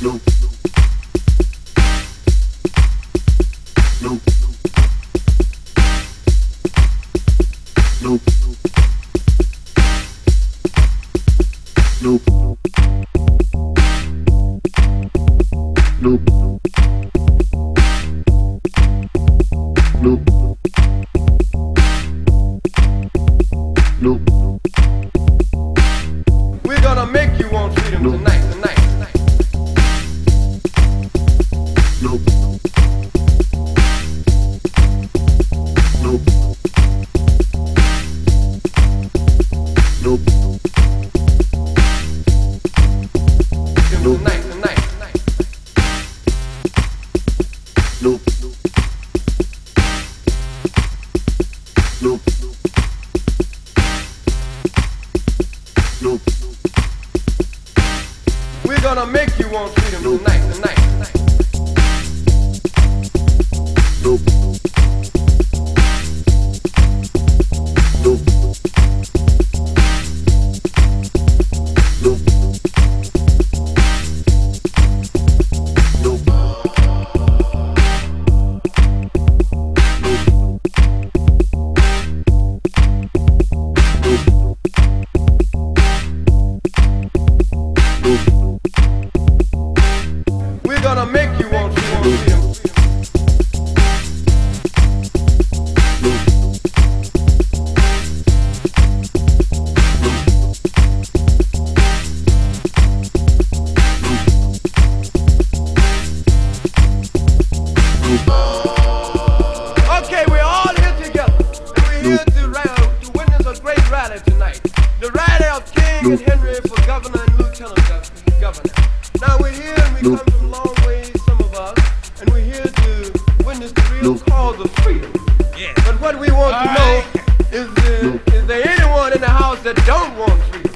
Loop. Loop. Loop. Loop. Loop. Loop. We're gonna make you want freedom tonight, tonight, tonight. tonight. The rally of King and Henry for governor and lieutenant governor. Now we're here and we come from long ways, some of us, and we're here to witness the real cause of freedom. Yeah. But what we want All to know is, uh, the, is there anyone in the house that don't want freedom?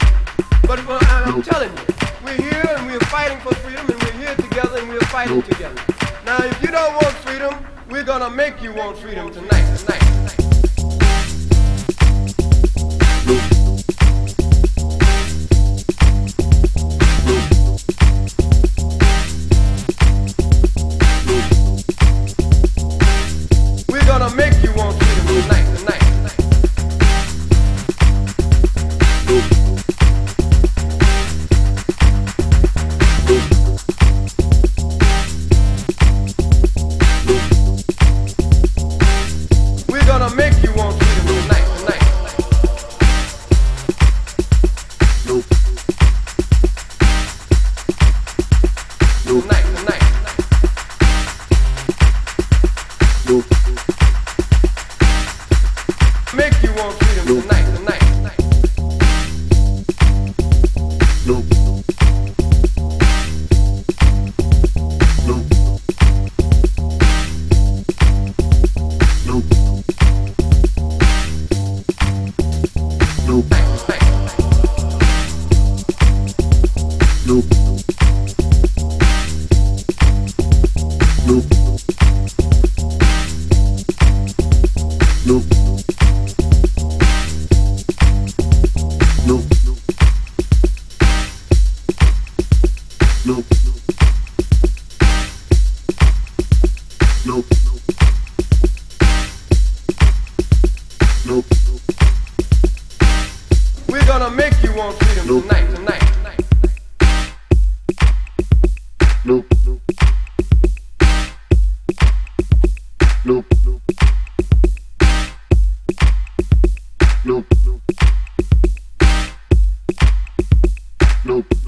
But uh, I'm telling you, we're here and we're fighting for freedom and we're here together and we're fighting together. Now if you don't want freedom, we're gonna make you want freedom tonight, tonight. tonight. Loop. Make you want tonight, tonight, tonight. Look. We're gonna make you want tonight, tonight. Nope.